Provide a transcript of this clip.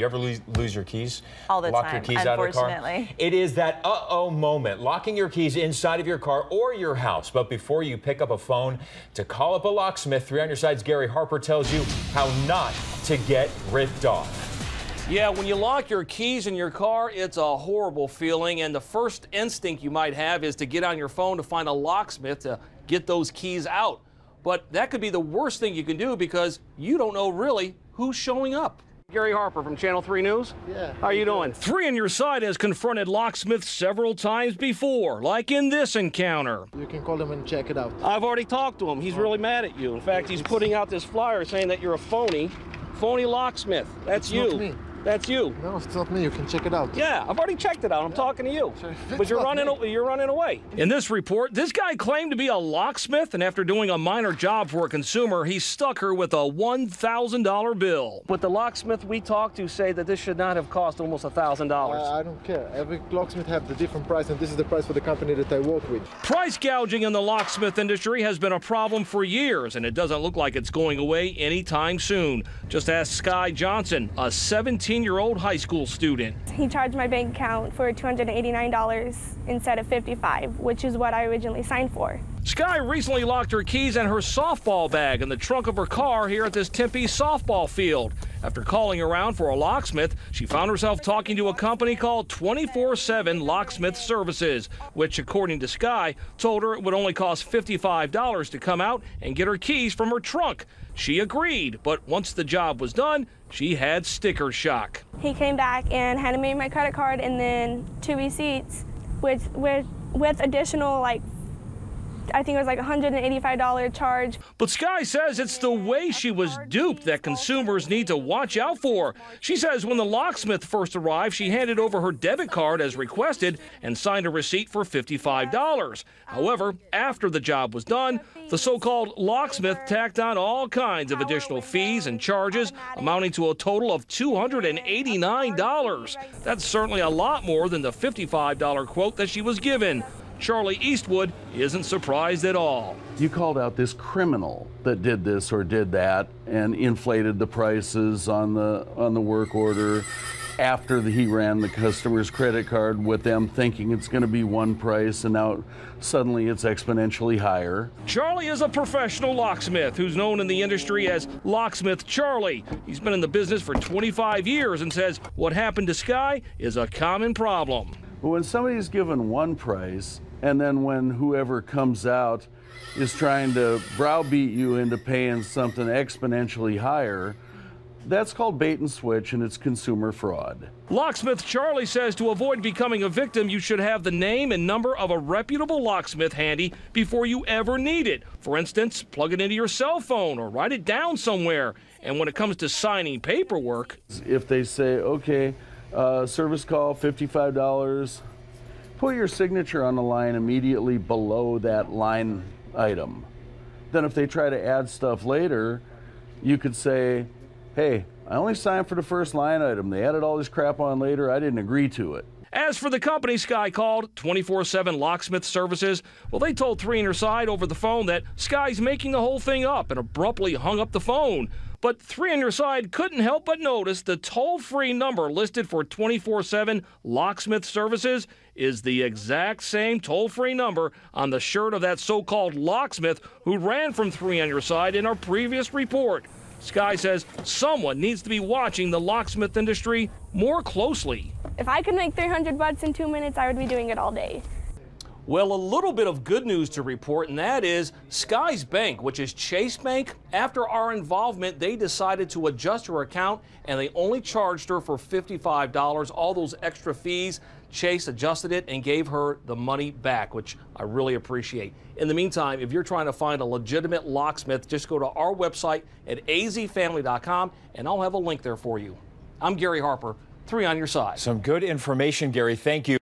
You ever lose, lose your keys? All the Lock time, your keys out of the car? It is that uh-oh moment, locking your keys inside of your car or your house. But before you pick up a phone to call up a locksmith, three on your side's Gary Harper tells you how not to get ripped off. Yeah, when you lock your keys in your car, it's a horrible feeling. And the first instinct you might have is to get on your phone to find a locksmith to get those keys out. But that could be the worst thing you can do because you don't know really who's showing up. Gary Harper from Channel 3 News. Yeah. How are you doing? Three on your side has confronted locksmiths several times before, like in this encounter. You can call him and check it out. I've already talked to him. He's really mad at you. In fact, he's putting out this flyer saying that you're a phony, phony locksmith. That's It's you. Not me. That's you. No, it's not me. You can check it out. Yeah, I've already checked it out. I'm talking to you. Sure. But you're running me. you're running away. In this report, this guy claimed to be a locksmith and after doing a minor job for a consumer, he stuck her with a $1,000 bill. But the locksmith we talked to say that this should not have cost almost $1,000. Uh, I don't care. Every locksmith have the different price, and this is the price for the company that I work with. Price gouging in the locksmith industry has been a problem for years, and it doesn't look like it's going away anytime soon. Just ask Sky Johnson, a 17 year old high school student. He charged my bank account for $289 instead of 55, which is what I originally signed for. Sky recently locked her keys and her softball bag in the trunk of her car here at this Tempe softball field. After calling around for a locksmith, she found herself talking to a company called 24 7 Locksmith Services, which, according to Sky, told her it would only cost $55 to come out and get her keys from her trunk. She agreed, but once the job was done, she had sticker shock. He came back and handed me my credit card and then two receipts with with with additional like I think it was like $185 charge. But Sky says it's the way she was duped that consumers need to watch out for. She says when the locksmith first arrived, she handed over her debit card as requested and signed a receipt for $55. However, after the job was done, the so called locksmith tacked on all kinds of additional fees and charges, amounting to a total of $289. That's certainly a lot more than the $55 quote that she was given. Charlie Eastwood isn't surprised at all. You called out this criminal that did this or did that and inflated the prices on the on the work order after the, he ran the customer's credit card with them thinking it's going to be one price and now suddenly it's exponentially higher. Charlie is a professional locksmith who's known in the industry as Locksmith Charlie. He's been in the business for 25 years and says what happened to Sky is a common problem. But when somebody's given one price and then when whoever comes out is trying to browbeat you into paying something exponentially higher, that's called bait and switch and it's consumer fraud. Locksmith Charlie says to avoid becoming a victim, you should have the name and number of a reputable locksmith handy before you ever need it. For instance, plug it into your cell phone or write it down somewhere. And when it comes to signing paperwork, If they say, okay, uh, service call, $55, put your signature on the line immediately below that line item. Then if they try to add stuff later, you could say, hey, I only signed for the first line item. They added all this crap on later. I didn't agree to it. As for the company Sky called 24 7 Locksmith Services, well, they told Three on Your Side over the phone that Sky's making the whole thing up and abruptly hung up the phone. But Three on Your Side couldn't help but notice the toll free number listed for 24 7 Locksmith Services is the exact same toll free number on the shirt of that so called locksmith who ran from Three on Your Side in our previous report. Sky says someone needs to be watching the locksmith industry more closely. If I could make 300 bucks in 2 minutes, I would be doing it all day. Well, a little bit of good news to report, and that is Sky's Bank, which is Chase Bank, after our involvement, they decided to adjust her account and they only charged her for $55. All those extra fees, Chase adjusted it and gave her the money back, which I really appreciate. In the meantime, if you're trying to find a legitimate locksmith, just go to our website at azfamily.com and I'll have a link there for you. I'm Gary Harper, three on your side. Some good information, Gary. Thank you.